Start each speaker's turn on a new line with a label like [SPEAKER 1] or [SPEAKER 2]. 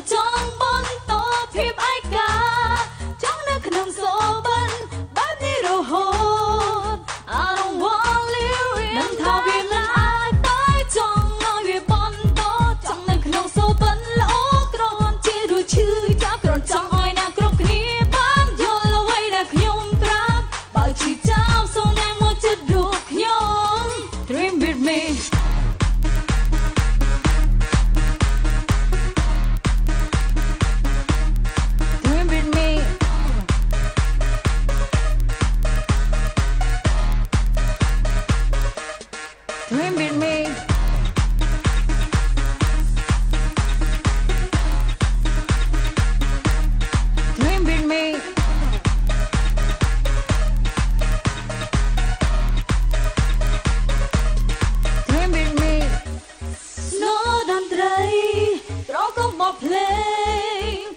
[SPEAKER 1] don't Remember me. Remember me. Remember me. No, don't try. Throw up my plane.